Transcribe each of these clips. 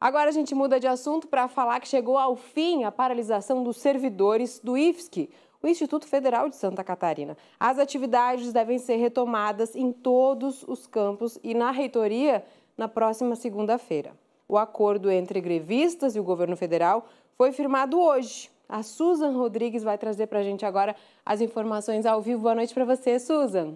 Agora a gente muda de assunto para falar que chegou ao fim a paralisação dos servidores do IFSC, o Instituto Federal de Santa Catarina. As atividades devem ser retomadas em todos os campos e na reitoria na próxima segunda-feira. O acordo entre grevistas e o governo federal foi firmado hoje. A Susan Rodrigues vai trazer para a gente agora as informações ao vivo. Boa noite para você, Susan.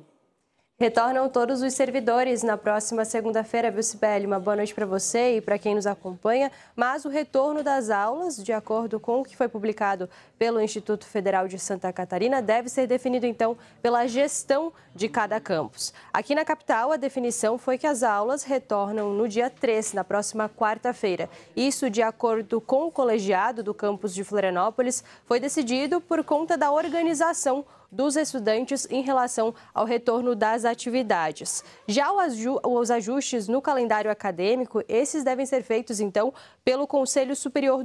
Retornam todos os servidores na próxima segunda-feira, viu, Sibeli? Uma boa noite para você e para quem nos acompanha. Mas o retorno das aulas, de acordo com o que foi publicado pelo Instituto Federal de Santa Catarina, deve ser definido, então, pela gestão de cada campus. Aqui na capital, a definição foi que as aulas retornam no dia 3, na próxima quarta-feira. Isso, de acordo com o colegiado do campus de Florianópolis, foi decidido por conta da organização dos estudantes em relação ao retorno das atividades. Já os ajustes no calendário acadêmico, esses devem ser feitos, então, pelo Conselho Superior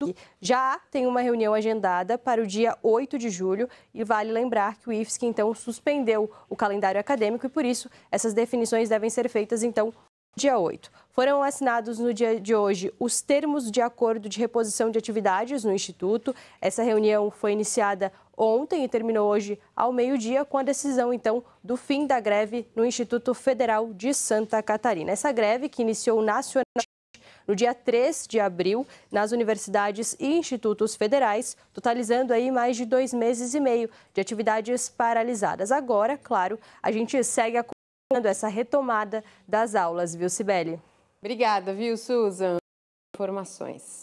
do já tem uma reunião agendada para o dia 8 de julho e vale lembrar que o IFSC então suspendeu o calendário acadêmico e por isso essas definições devem ser feitas então dia 8. Foram assinados no dia de hoje os termos de acordo de reposição de atividades no Instituto. Essa reunião foi iniciada ontem e terminou hoje ao meio-dia com a decisão, então, do fim da greve no Instituto Federal de Santa Catarina. Essa greve, que iniciou nacionalmente no dia 3 de abril nas universidades e institutos federais, totalizando aí mais de dois meses e meio de atividades paralisadas. Agora, claro, a gente segue acompanhando essa retomada das aulas, viu, Sibeli? Obrigada, viu, Susan? Informações.